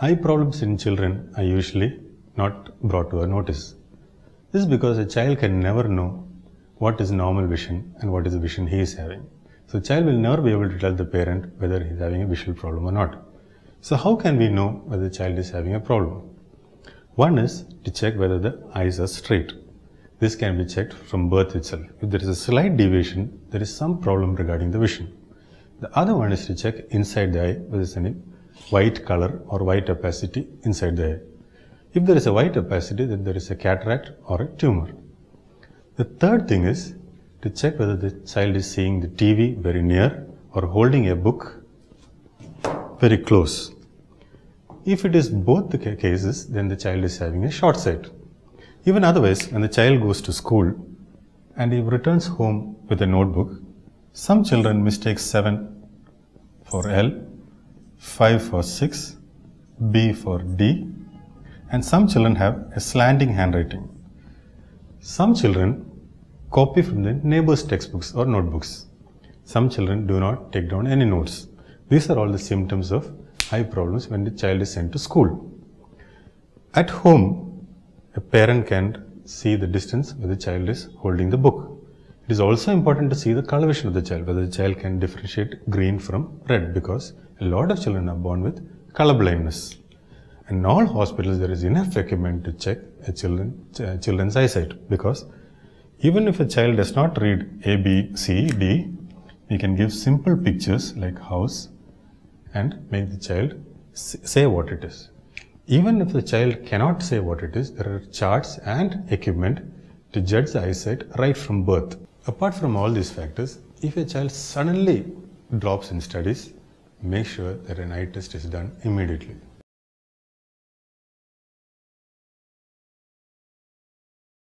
Eye problems in children are usually not brought to our notice. This is because a child can never know what is normal vision and what is the vision he is having. So, child will never be able to tell the parent whether he is having a visual problem or not. So, how can we know whether the child is having a problem? One is to check whether the eyes are straight. This can be checked from birth itself. If there is a slight deviation, there is some problem regarding the vision. The other one is to check inside the eye whether there is any white color or white opacity inside the eye. If there is a white opacity, then there is a cataract or a tumor. The third thing is to check whether the child is seeing the TV very near or holding a book very close. If it is both the cases, then the child is having a short sight. Even otherwise, when the child goes to school and he returns home with a notebook, some children mistake 7 for L, 5 for 6, B for D, and some children have a slanting handwriting. Some children copy from the neighbor's textbooks or notebooks. Some children do not take down any notes. These are all the symptoms of eye problems when the child is sent to school. At home, a parent can see the distance where the child is holding the book. It is also important to see the color vision of the child, whether the child can differentiate green from red because a lot of children are born with color blindness. In all hospitals, there is enough equipment to check a children, ch- children's eyesight because even if a child does not read A, B, C, D, we can give simple pictures like house and make the child say what it is. Even if the child cannot say what it is, there are charts and equipment to judge the eyesight right from birth. Apart from all these factors, if a child suddenly drops in studies, make sure that an eye test is done immediately.